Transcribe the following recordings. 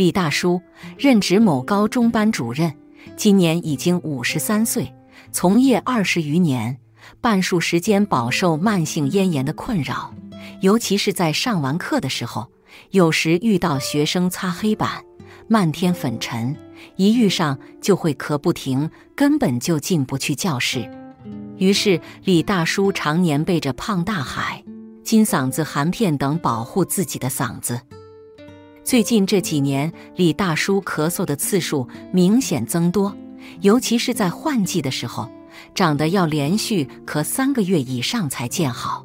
李大叔任职某高中班主任，今年已经五十三岁，从业二十余年，半数时间饱受慢性咽炎的困扰，尤其是在上完课的时候，有时遇到学生擦黑板，漫天粉尘，一遇上就会咳不停，根本就进不去教室。于是李大叔常年背着胖大海、金嗓子含片等保护自己的嗓子。最近这几年，李大叔咳嗽的次数明显增多，尤其是在换季的时候，长得要连续咳三个月以上才见好。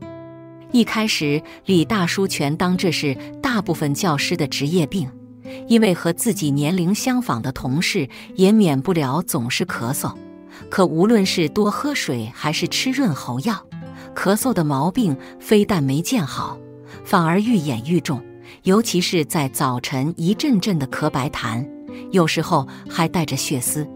一开始，李大叔全当这是大部分教师的职业病，因为和自己年龄相仿的同事也免不了总是咳嗽。可无论是多喝水还是吃润喉药，咳嗽的毛病非但没见好，反而愈演愈重。尤其是在早晨一阵阵的咳白痰，有时候还带着血丝。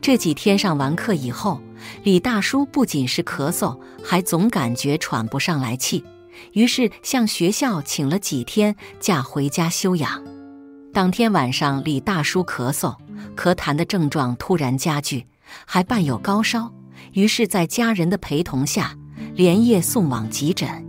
这几天上完课以后，李大叔不仅是咳嗽，还总感觉喘不上来气，于是向学校请了几天假回家休养。当天晚上，李大叔咳嗽、咳痰的症状突然加剧，还伴有高烧，于是，在家人的陪同下，连夜送往急诊。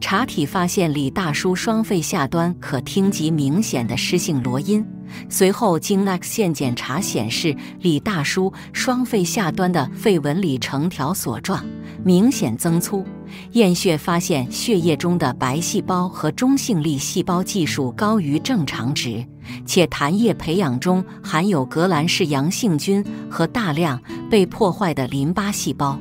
查体发现李大叔双肺下端可听及明显的湿性罗音，随后经 X 线检查显示，李大叔双肺下端的肺纹理呈条索状，明显增粗。验血发现血液中的白细胞和中性粒细胞计数高于正常值，且痰液培养中含有革兰氏阳性菌和大量被破坏的淋巴细胞。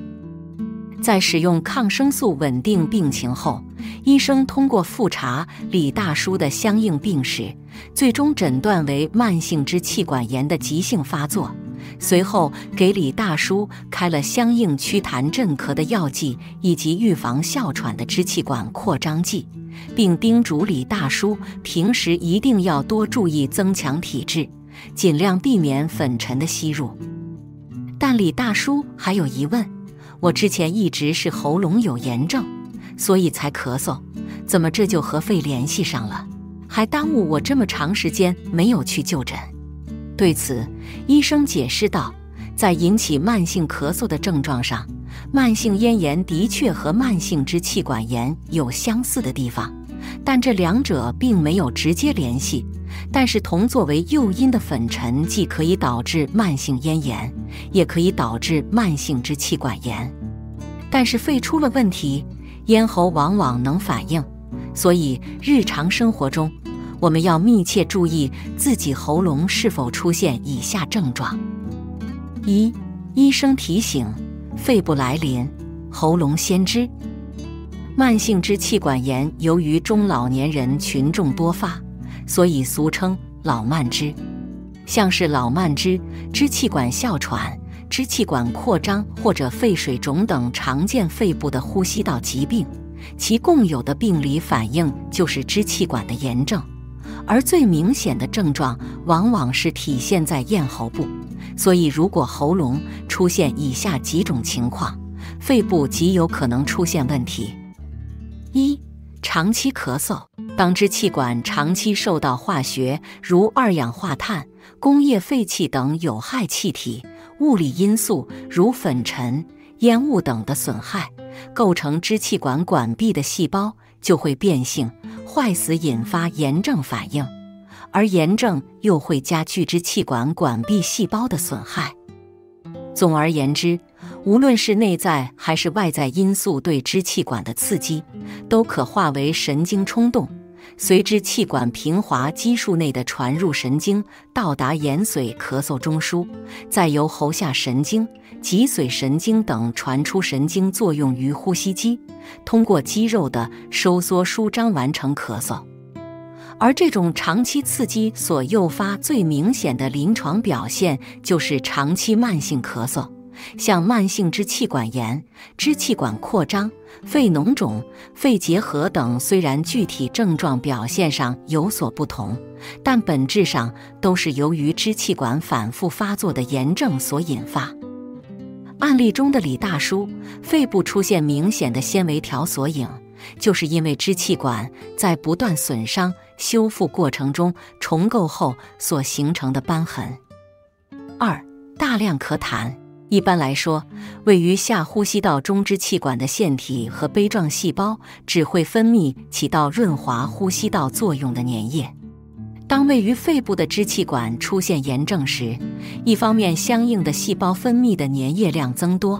在使用抗生素稳定病情后，医生通过复查李大叔的相应病史，最终诊断为慢性支气管炎的急性发作。随后给李大叔开了相应祛痰镇咳的药剂以及预防哮喘的支气管扩张剂，并叮嘱李大叔平时一定要多注意增强体质，尽量避免粉尘的吸入。但李大叔还有疑问。我之前一直是喉咙有炎症，所以才咳嗽，怎么这就和肺联系上了，还耽误我这么长时间没有去就诊？对此，医生解释道，在引起慢性咳嗽的症状上，慢性咽炎的确和慢性支气管炎有相似的地方，但这两者并没有直接联系。但是铜作为诱因的粉尘，既可以导致慢性咽炎，也可以导致慢性支气管炎。但是肺出了问题，咽喉往往能反应，所以日常生活中，我们要密切注意自己喉咙是否出现以下症状：一、医生提醒，肺部来临，喉咙先知。慢性支气管炎由于中老年人群众多发。所以俗称老慢支，像是老慢支、支气管哮喘、支气管扩张或者肺水肿等常见肺部的呼吸道疾病，其共有的病理反应就是支气管的炎症，而最明显的症状往往是体现在咽喉部。所以，如果喉咙出现以下几种情况，肺部极有可能出现问题：一、长期咳嗽。当支气管长期受到化学如二氧化碳、工业废气等有害气体、物理因素如粉尘、烟雾等的损害，构成支气管管壁的细胞就会变性坏死，引发炎症反应，而炎症又会加剧支气管管壁细胞的损害。总而言之，无论是内在还是外在因素对支气管的刺激，都可化为神经冲动。随之，气管平滑肌束内的传入神经到达延髓咳嗽中枢，再由喉下神经、脊髓神经等传出神经作用于呼吸肌，通过肌肉的收缩舒张完成咳嗽。而这种长期刺激所诱发最明显的临床表现，就是长期慢性咳嗽。像慢性支气管炎、支气管扩张、肺脓肿、肺结核等，虽然具体症状表现上有所不同，但本质上都是由于支气管反复发作的炎症所引发。案例中的李大叔肺部出现明显的纤维条索影，就是因为支气管在不断损伤修复过程中重构后所形成的瘢痕。二、大量咳痰。一般来说，位于下呼吸道中支气管的腺体和杯状细胞只会分泌起到润滑呼吸道作用的粘液。当位于肺部的支气管出现炎症时，一方面相应的细胞分泌的粘液量增多，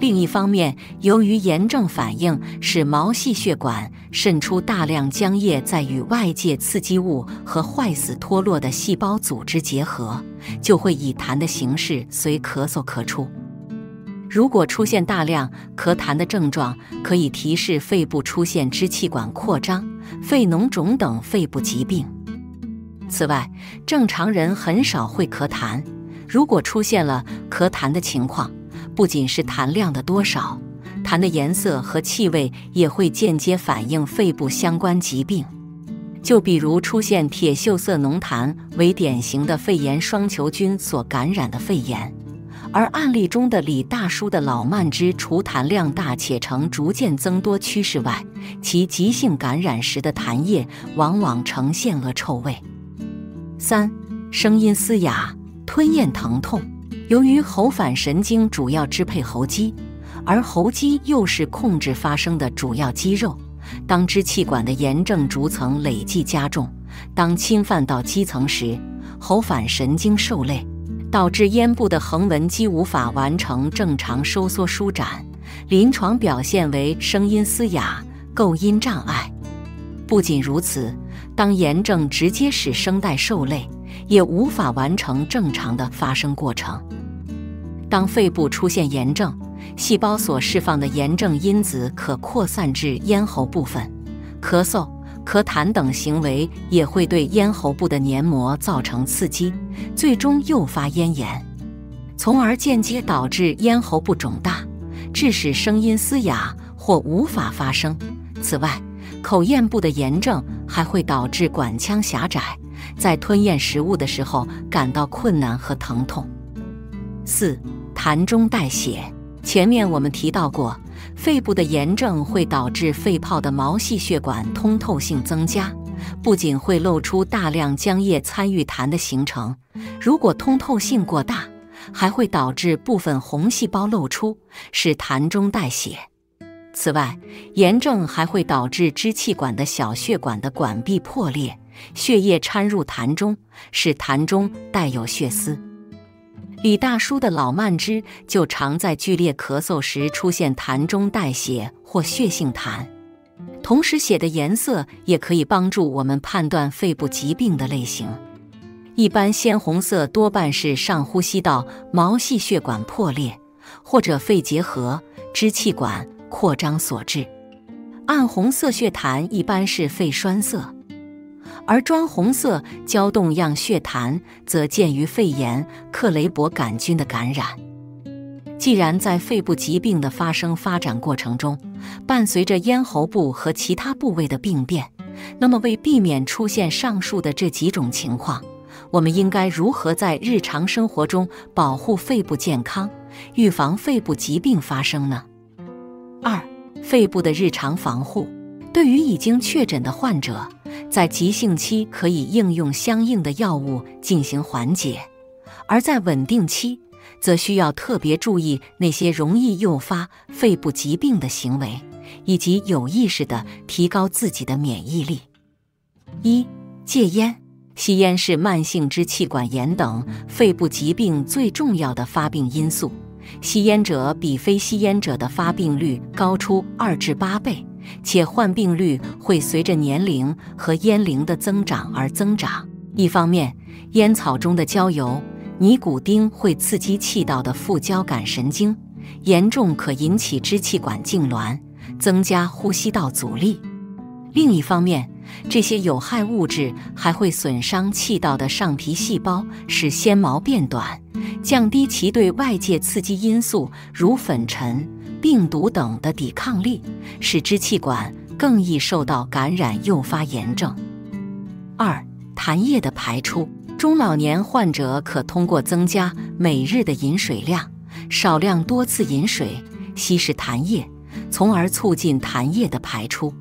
另一方面由于炎症反应使毛细血管渗出大量浆液，在与外界刺激物和坏死脱落的细胞组织结合，就会以痰的形式随咳嗽咳出。如果出现大量咳痰的症状，可以提示肺部出现支气管扩张、肺脓肿等肺部疾病。此外，正常人很少会咳痰。如果出现了咳痰的情况，不仅是痰量的多少，痰的颜色和气味也会间接反映肺部相关疾病。就比如出现铁锈色浓痰为典型的肺炎双球菌所感染的肺炎，而案例中的李大叔的老慢支除痰量大且呈逐渐增多趋势外，其急性感染时的痰液往往呈现恶臭味。三、声音嘶哑、吞咽疼痛。由于喉返神经主要支配喉肌，而喉肌又是控制发声的主要肌肉，当支气管的炎症逐层累计加重，当侵犯到肌层时，喉返神经受累，导致咽部的横纹肌无法完成正常收缩舒展，临床表现为声音嘶哑、构音障碍。不仅如此。当炎症直接使声带受累，也无法完成正常的发声过程。当肺部出现炎症，细胞所释放的炎症因子可扩散至咽喉部分，咳嗽、咳痰等行为也会对咽喉部的黏膜造成刺激，最终诱发咽炎，从而间接导致咽喉部肿大，致使声音嘶哑或无法发声。此外，口咽部的炎症还会导致管腔狭窄，在吞咽食物的时候感到困难和疼痛。四、痰中带血。前面我们提到过，肺部的炎症会导致肺泡的毛细血管通透性增加，不仅会露出大量浆液参与痰的形成，如果通透性过大，还会导致部分红细胞露出，使痰中带血。此外，炎症还会导致支气管的小血管的管壁破裂，血液掺入痰中，使痰中带有血丝。李大叔的老慢支就常在剧烈咳嗽时出现痰中带血或血性痰。同时，血的颜色也可以帮助我们判断肺部疾病的类型。一般鲜红色多半是上呼吸道毛细血管破裂，或者肺结核、支气管。扩张所致，暗红色血痰一般是肺栓塞，而砖红色胶冻样血痰则见于肺炎、克雷伯杆菌的感染。既然在肺部疾病的发生发展过程中，伴随着咽喉部和其他部位的病变，那么为避免出现上述的这几种情况，我们应该如何在日常生活中保护肺部健康，预防肺部疾病发生呢？二、肺部的日常防护，对于已经确诊的患者，在急性期可以应用相应的药物进行缓解；而在稳定期，则需要特别注意那些容易诱发肺部疾病的行为，以及有意识地提高自己的免疫力。一、戒烟。吸烟是慢性支气管炎等肺部疾病最重要的发病因素。吸烟者比非吸烟者的发病率高出二至八倍，且患病率会随着年龄和烟龄的增长而增长。一方面，烟草中的焦油、尼古丁会刺激气道的副交感神经，严重可引起支气管痉挛，增加呼吸道阻力；另一方面，这些有害物质还会损伤气道的上皮细胞，使纤毛变短。降低其对外界刺激因素如粉尘、病毒等的抵抗力，使支气管更易受到感染，诱发炎症。二、痰液的排出，中老年患者可通过增加每日的饮水量，少量多次饮水，稀释痰液，从而促进痰液的排出。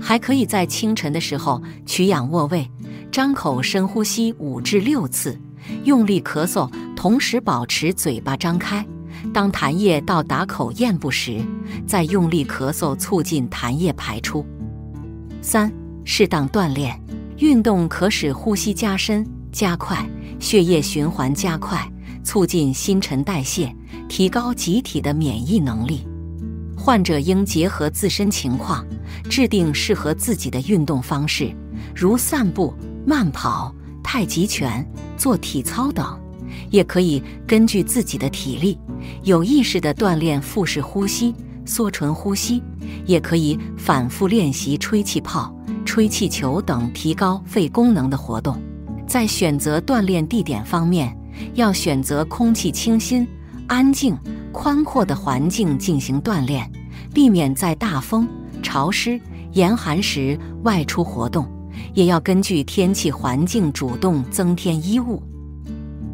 还可以在清晨的时候取仰卧位，张口深呼吸五至六次，用力咳嗽，同时保持嘴巴张开。当痰液到达口咽部时，再用力咳嗽，促进痰液排出。三、适当锻炼，运动可使呼吸加深、加快，血液循环加快，促进新陈代谢，提高机体的免疫能力。患者应结合自身情况，制定适合自己的运动方式，如散步、慢跑、太极拳、做体操等。也可以根据自己的体力，有意识地锻炼腹式呼吸、缩唇呼吸，也可以反复练习吹气泡、吹气球等提高肺功能的活动。在选择锻炼地点方面，要选择空气清新、安静。宽阔的环境进行锻炼，避免在大风、潮湿、严寒时外出活动，也要根据天气环境主动增添衣物。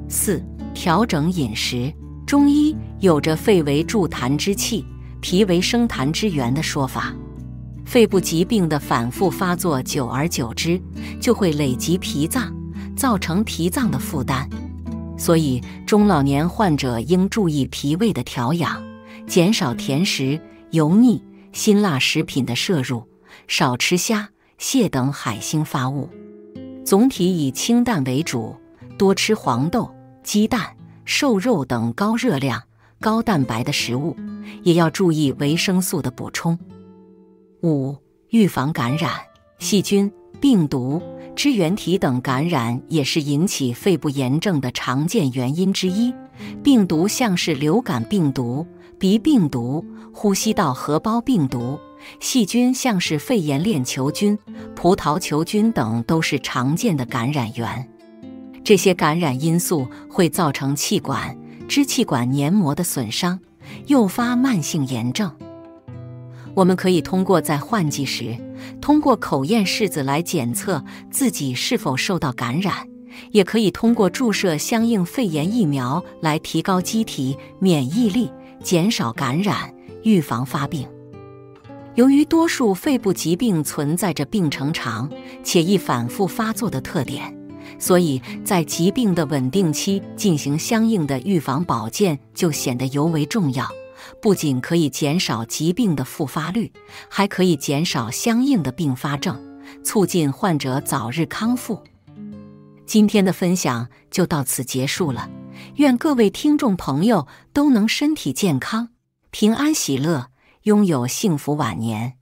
四、调整饮食。中医有着“肺为助痰之器，脾为生痰之源”的说法。肺部疾病的反复发作，久而久之就会累积脾脏，造成脾脏的负担。所以，中老年患者应注意脾胃的调养，减少甜食、油腻、辛辣食品的摄入，少吃虾、蟹等海腥发物，总体以清淡为主，多吃黄豆、鸡蛋、瘦肉等高热量、高蛋白的食物，也要注意维生素的补充。五、预防感染，细菌、病毒。支原体等感染也是引起肺部炎症的常见原因之一。病毒像是流感病毒、鼻病毒、呼吸道合胞病毒；细菌像是肺炎链球菌、葡萄球菌等，都是常见的感染源。这些感染因素会造成气管、支气管黏膜的损伤，诱发慢性炎症。我们可以通过在换季时，通过口咽拭子来检测自己是否受到感染，也可以通过注射相应肺炎疫苗来提高机体免疫力，减少感染，预防发病。由于多数肺部疾病存在着病程长且易反复发作的特点，所以在疾病的稳定期进行相应的预防保健就显得尤为重要。不仅可以减少疾病的复发率，还可以减少相应的并发症，促进患者早日康复。今天的分享就到此结束了，愿各位听众朋友都能身体健康、平安喜乐，拥有幸福晚年。